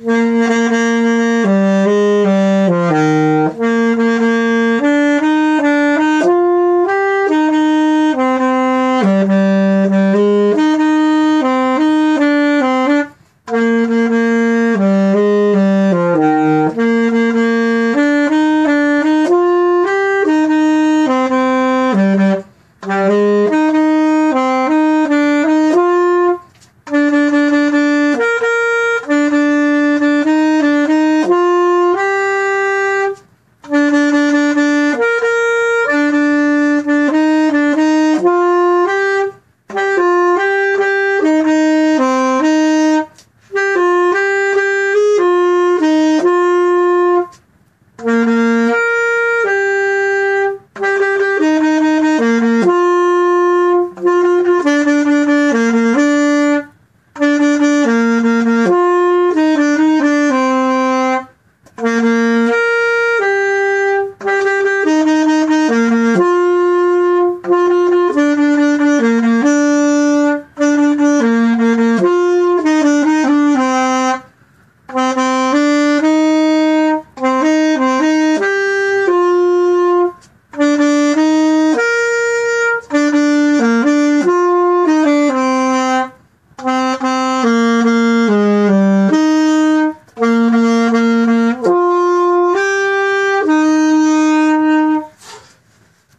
Música